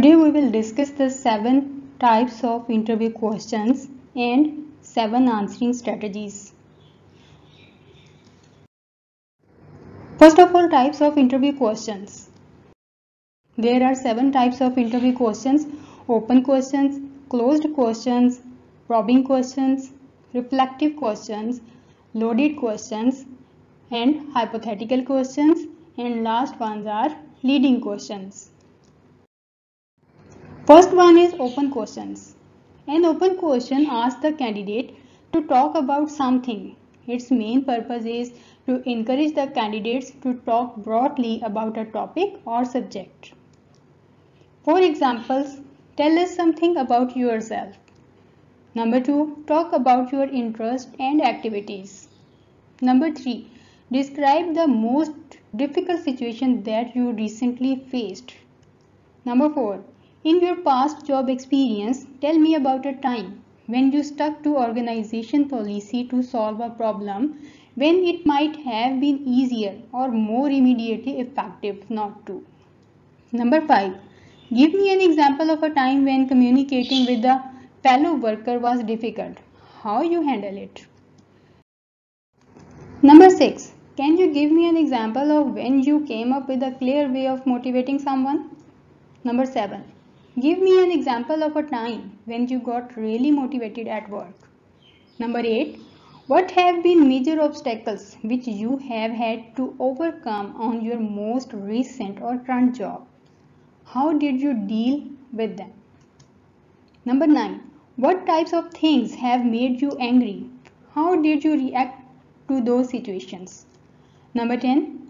Today we will discuss the seven types of interview questions and seven answering strategies. First of all, types of interview questions. There are seven types of interview questions open questions, closed questions, probing questions, reflective questions, loaded questions, and hypothetical questions, and last ones are leading questions. First one is open questions. An open question asks the candidate to talk about something. Its main purpose is to encourage the candidates to talk broadly about a topic or subject. For examples, tell us something about yourself. Number 2. Talk about your interest and activities. Number 3. Describe the most difficult situation that you recently faced. Number 4. In your past job experience, tell me about a time when you stuck to organization policy to solve a problem when it might have been easier or more immediately effective not to. Number 5. Give me an example of a time when communicating with a fellow worker was difficult. How you handle it. Number 6. Can you give me an example of when you came up with a clear way of motivating someone? Number 7. Give me an example of a time when you got really motivated at work. Number 8. What have been major obstacles which you have had to overcome on your most recent or current job? How did you deal with them? Number 9. What types of things have made you angry? How did you react to those situations? Number 10.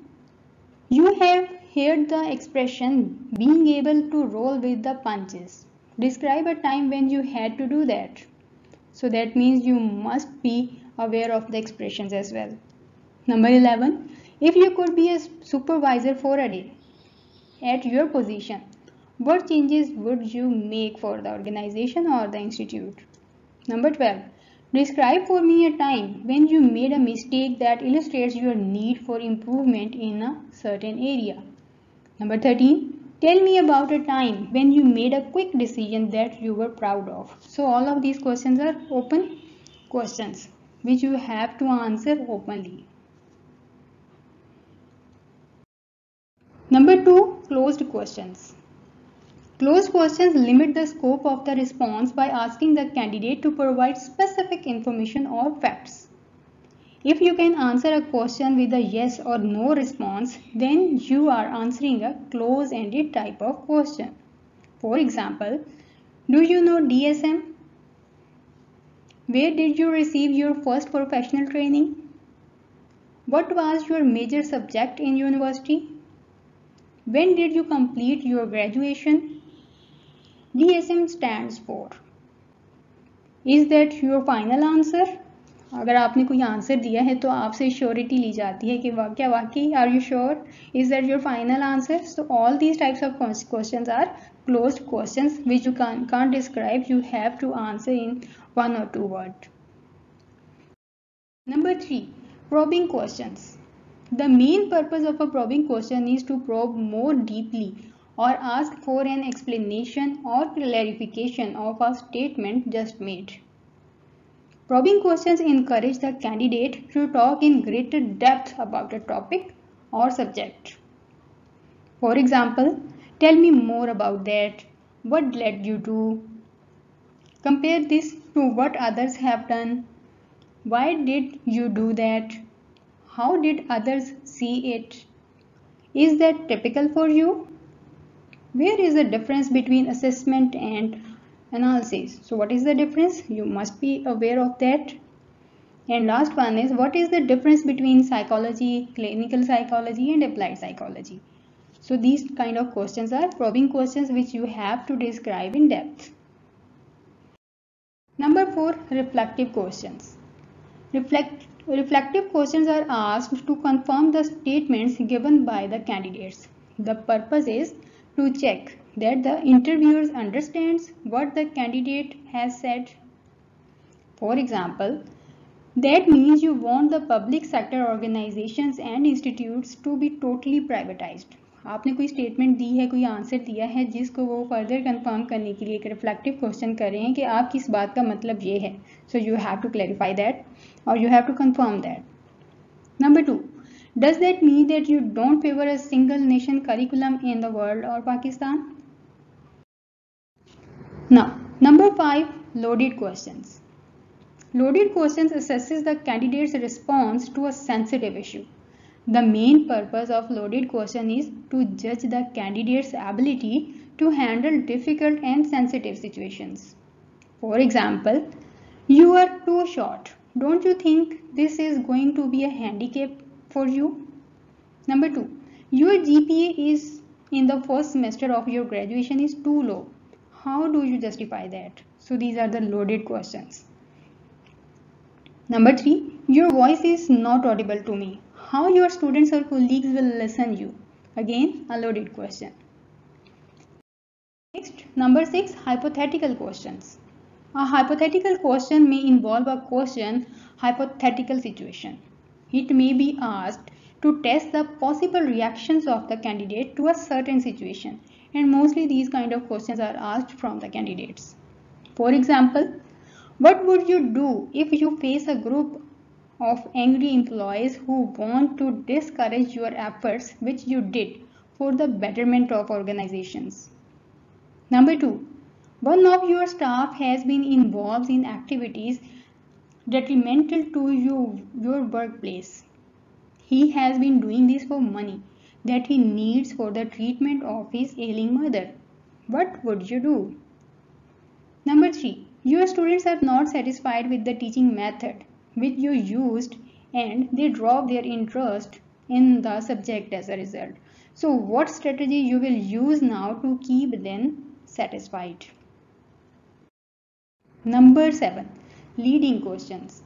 You have heard the expression being able to roll with the punches. Describe a time when you had to do that. So that means you must be aware of the expressions as well. Number 11. If you could be a supervisor for a day at your position, what changes would you make for the organization or the institute? Number 12. Describe for me a time when you made a mistake that illustrates your need for improvement in a certain area. Number 13. Tell me about a time when you made a quick decision that you were proud of. So all of these questions are open questions which you have to answer openly. Number 2. Closed questions. Closed questions limit the scope of the response by asking the candidate to provide specific information or facts. If you can answer a question with a yes or no response, then you are answering a close-ended type of question. For example, do you know DSM? Where did you receive your first professional training? What was your major subject in university? When did you complete your graduation? DSM stands for. Is that your final answer? अगर आपने कोई answer दिया है तो आपसे surety ली जाती है कि वा, क्या वाकई are you sure is that your final answer so all these types of question are close question which you can't describe you have to answer in one or two word number three probing question the main purpose of a probing question is to probe more deeply or ask for an explanation or clarification of our statement just made Probing questions encourage the candidate to talk in greater depth about a topic or subject. For example, tell me more about that. What led you to? Compare this to what others have done. Why did you do that? How did others see it? Is that typical for you? Where is the difference between assessment and analysis. So what is the difference? You must be aware of that. And last one is what is the difference between psychology clinical psychology and applied psychology? So these kind of questions are probing questions which you have to describe in depth. Number 4 reflective questions. Reflect reflective questions are asked to confirm the statements given by the candidates. The purpose is to check that the interviewers understands what the candidate has said. For example, that means you want the public sector organizations and institutes to be totally privatized. आपने कोई statement दी है कोई answer दिया है जिसको वो further confirm करने के लिए एक रिफ्लेक्टिव क्वेश्चन कर रहे हैं कि आप किस बात का मतलब ये है so you have to clarify that और you have to confirm that number to does that mean that you don't favour a single nation curriculum in the world और Pakistan now, number 5 loaded questions. Loaded questions assesses the candidate's response to a sensitive issue. The main purpose of loaded question is to judge the candidate's ability to handle difficult and sensitive situations. For example, you are too short. Don't you think this is going to be a handicap for you? Number 2. Your GPA is in the first semester of your graduation is too low. How do you justify that? So these are the loaded questions. Number 3. Your voice is not audible to me how your students or colleagues will listen you again a loaded question next number 6 hypothetical questions a hypothetical question may involve a question hypothetical situation it may be asked to test the possible reactions of the candidate to a certain situation and mostly these kind of questions are asked from the candidates for example what would you do if you face a group of angry employees who want to discourage your efforts which you did for the betterment of organizations. Number two, one of your staff has been involved in activities detrimental to you, your workplace. He has been doing this for money that he needs for the treatment of his ailing mother. What would you do? Number three, your students are not satisfied with the teaching method which you used and they drop their interest in the subject as a result. So what strategy you will use now to keep them satisfied? Number 7. Leading questions.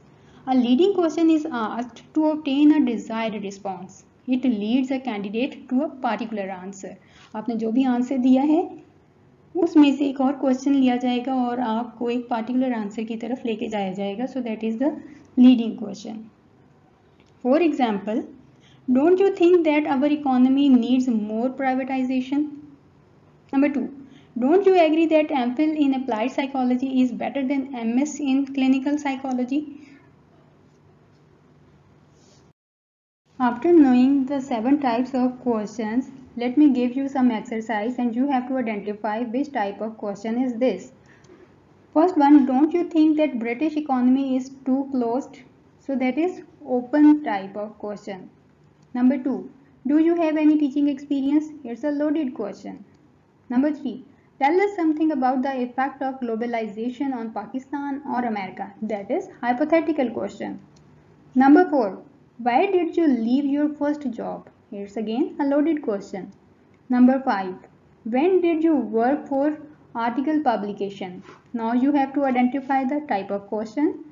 A leading question is asked to obtain a desired response. It leads a candidate to a particular answer आपने जो भी answer दिया है, उसमें से एक और question लिया जाएगा और आपको एक पार्टिकुलर आंसर की तरफ़ लेके जाया जाएगा। So that is the leading question for example don't you think that our economy needs more privatisation number two don't you agree that M Phil in applied psychology is better than M in clinical psychology After knowing the seven types of questions, let me give you some exercise and you have to identify which type of question is this. First one, don't you think that British economy is too closed? So that is open type of question. Number two, do you have any teaching experience? It's a loaded question. Number three, tell us something about the effect of globalization on Pakistan or America. That is hypothetical question. Number four, why did you leave your first job? Here's again a loaded question. Number five, when did you work for article publication. Now you have to identify the type of question.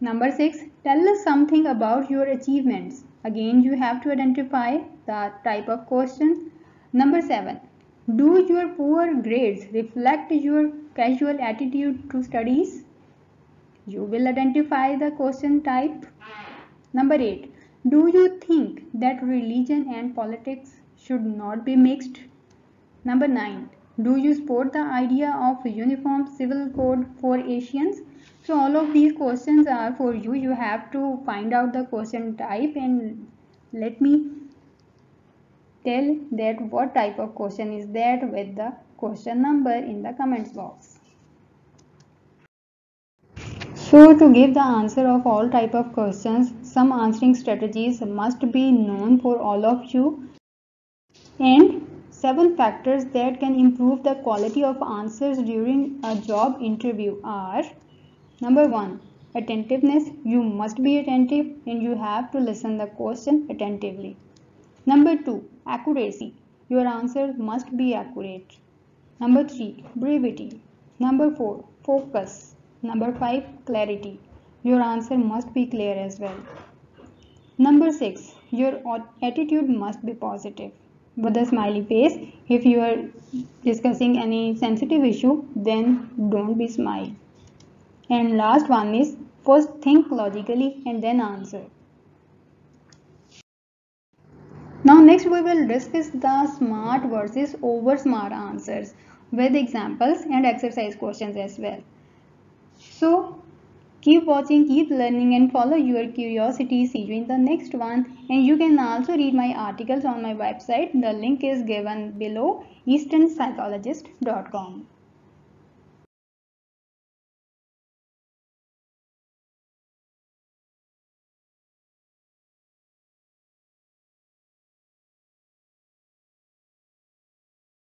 Number 6. Tell us something about your achievements. Again you have to identify the type of question. Number 7. Do your poor grades reflect your casual attitude to studies? You will identify the question type. Number 8. Do you think that religion and politics should not be mixed? Number 9 do you support the idea of uniform civil code for Asians? So all of these questions are for you. You have to find out the question type and let me tell that what type of question is that with the question number in the comments box. So to give the answer of all type of questions, some answering strategies must be known for all of you and Seven factors that can improve the quality of answers during a job interview are Number 1. Attentiveness. You must be attentive and you have to listen the question attentively. Number 2. Accuracy. Your answer must be accurate. Number 3. Brevity. Number 4. Focus. Number 5. Clarity. Your answer must be clear as well. Number 6. Your attitude must be positive with a smiley face if you are discussing any sensitive issue then don't be smile and last one is first think logically and then answer Now next we will discuss the smart versus over smart answers with examples and exercise questions as well. So keep watching, keep learning and follow your curiosity. See you in the next one and you can also read my articles on my website. The link is given below easternpsychologist.com.